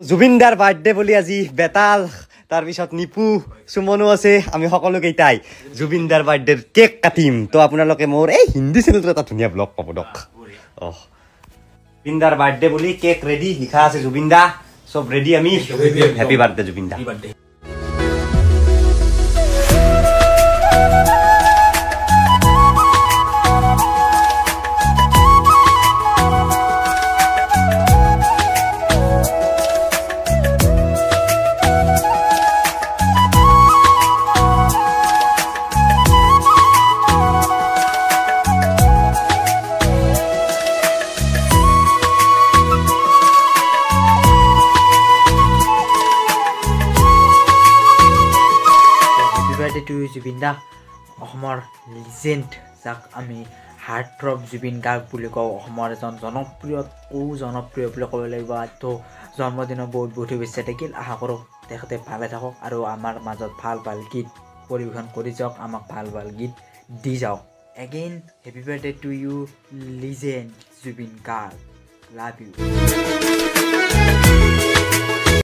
জুবিনদাৰ বাৰ্থডে বুলি আজি বেতাল তাৰপিছত নিপু সুমনো আছে আমি সকলোকেইটাই জুবিনদাৰ বাৰ্থডেৰ কেক কাটিম। তো আপোনালোকে মোৰ এই হিন্দী চেনেলটো এটা ধুনীয়া ব্লগ পাব দক। অঁ জুবিনদাৰ বাৰ্থডে বুলি কেক ৰেডি লিখা আছে জুবিনদা। চব ৰেডি আমি। হেপী বাৰ্থডে জুবিনদা। Happy birthday to Zubeen da অসমৰ লিজেণ্ড যাক আমি হাৰ্ট থ্ৰব জুবিন গাৰ্গ বুলি কওঁ অসমৰ এজন জনপ্ৰিয় ঔ জনপ্ৰিয় বুলি ক'ব লাগিব। তো জন্মদিনৰ বহুত বহুত শুভেচ্ছা থাকিল। আশা কৰোঁ তেখেতে ভালে থাকক আৰু আমাৰ মাজত ভাল ভাল গীত পৰিৱেশন কৰি যাওক আমাক ভাল ভাল গীত দি যাওক। Again happy birthday to you legend Zubeen Garg. Love you